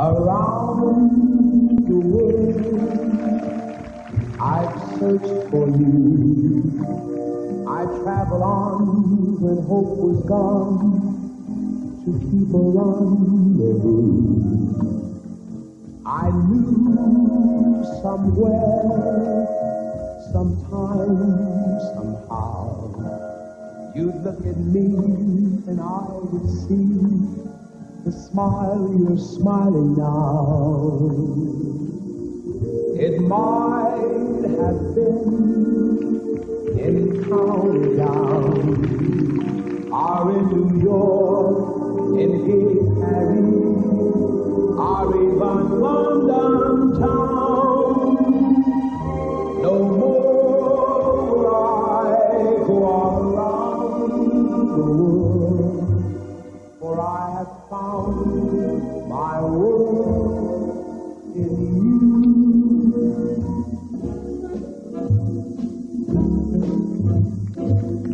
Around the world, I've searched for you. I traveled on when hope was gone to keep a rendezvous. I knew somewhere, sometime, somehow, you'd look at me and I would see the smile you're smiling now. It might have been in county down, or in New York, in gay Paree, or even London town. No more I go around the world, for I have found my world in you.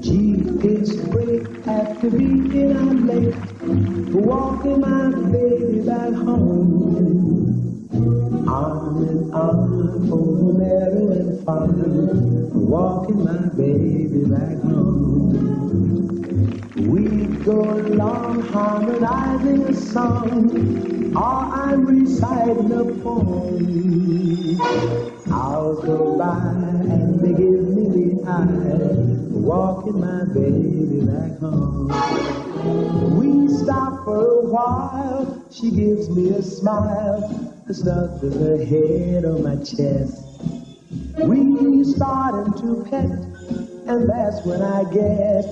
Gee, it's great after being out late, walking my baby back home. Arm in arm over Maryland farm, walking my baby back home. We go along harmonizing a song, or I'm reciting a poem. I'll go by and they give me the eye, walking my baby back home. We stop for a while, she gives me a smile, snuggles her head on my chest. We starting to pet, and that's when I get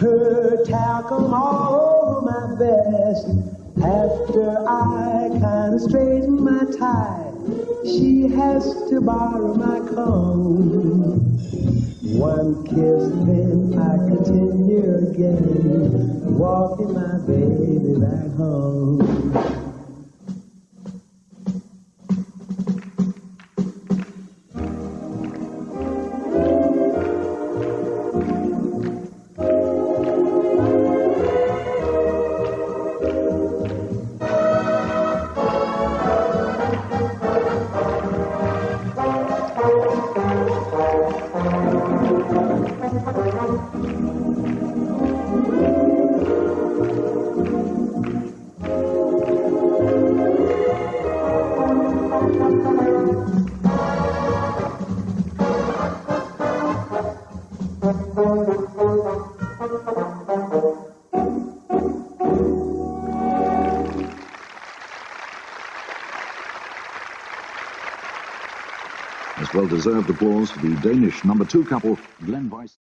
her talcum all over my vest. After I kind of straighten my tie, she has to borrow my comb. One kiss, then I continue again, walking my baby back home. Well deserved applause for the Danish number two couple, Glenn Weiss.